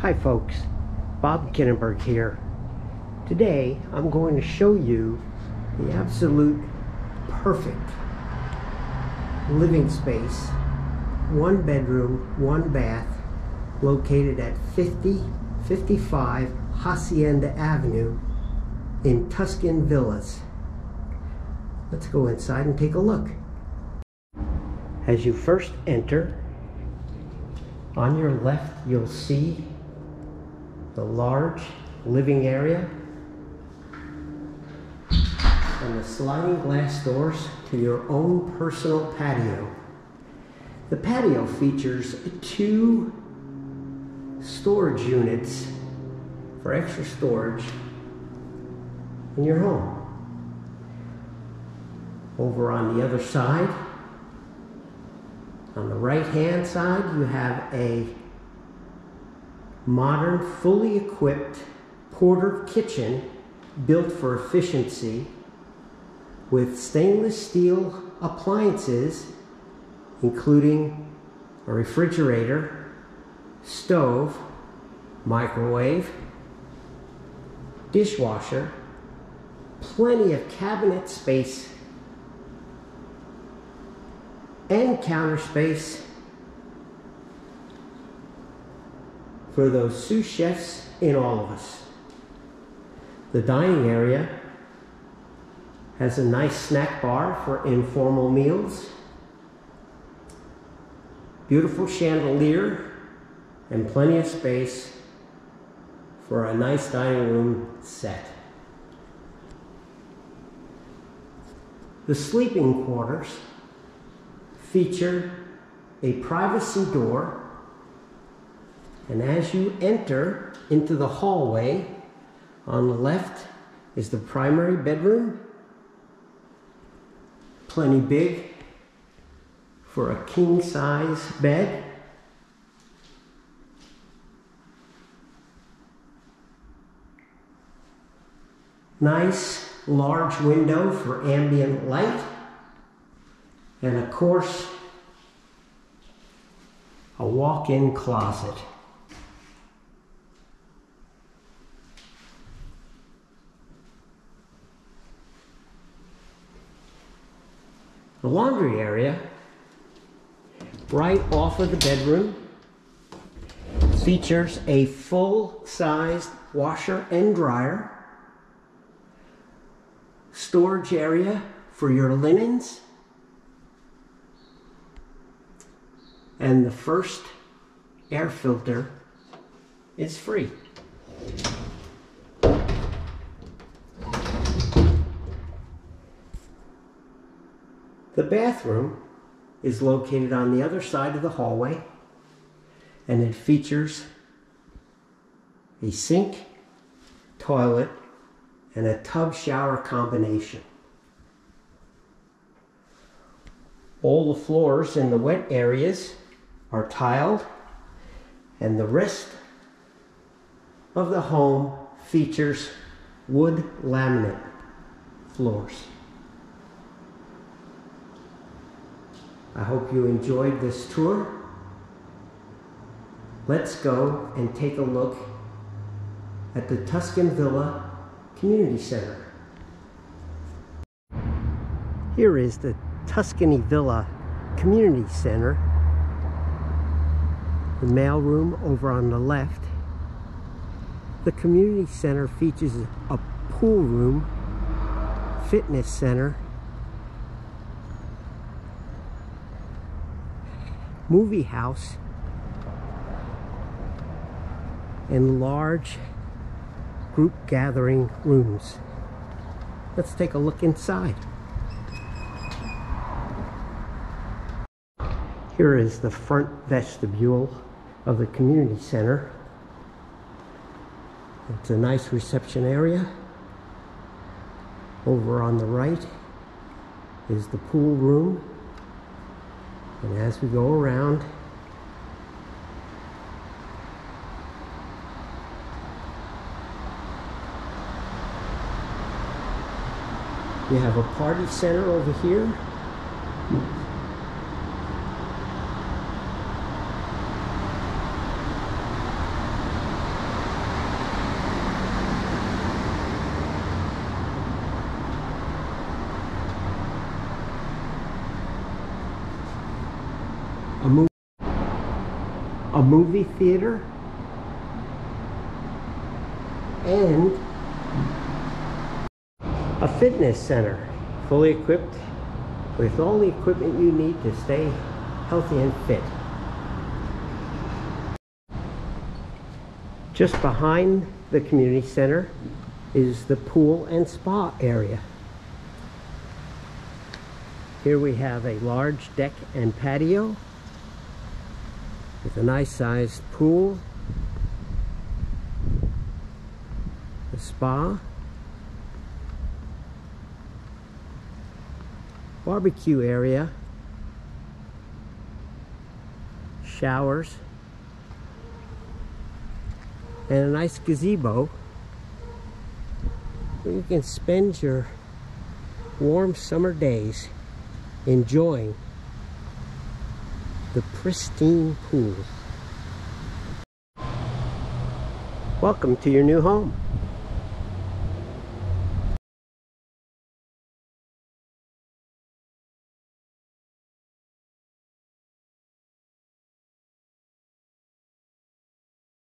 Hi folks, Bob Kinnenberg here. Today I'm going to show you the absolute perfect living space, one bedroom, one bath, located at 5055 Hacienda Avenue in Tuscan Villas. Let's go inside and take a look. As you first enter, on your left you'll see the large living area and the sliding glass doors to your own personal patio. The patio features two storage units for extra storage in your home. Over on the other side, on the right hand side, you have a modern, fully equipped Porter kitchen built for efficiency with stainless steel appliances, including a refrigerator, stove, microwave, dishwasher, plenty of cabinet space and counter space for those sous chefs in all of us. The dining area has a nice snack bar for informal meals, beautiful chandelier, and plenty of space for a nice dining room set. The sleeping quarters feature a privacy door and as you enter into the hallway on the left is the primary bedroom. Plenty big for a king size bed. Nice large window for ambient light. And of course a walk-in closet. The laundry area, right off of the bedroom, features a full-sized washer and dryer, storage area for your linens, and the first air filter is free. The bathroom is located on the other side of the hallway and it features a sink, toilet, and a tub shower combination. All the floors in the wet areas are tiled and the rest of the home features wood laminate floors. I hope you enjoyed this tour. Let's go and take a look at the Tuscan Villa Community Center. Here is the Tuscany Villa Community Center. The mailroom over on the left. The community center features a pool room, fitness center, movie house, and large group gathering rooms. Let's take a look inside. Here is the front vestibule of the community center. It's a nice reception area. Over on the right is the pool room. And as we go around, you have a party center over here. A movie A movie theater, and a fitness center, fully equipped with all the equipment you need to stay healthy and fit. Just behind the community center is the pool and spa area. Here we have a large deck and patio with a nice sized pool, a spa, barbecue area, showers, and a nice gazebo. Where you can spend your warm summer days enjoying the pristine pool. Welcome to your new home.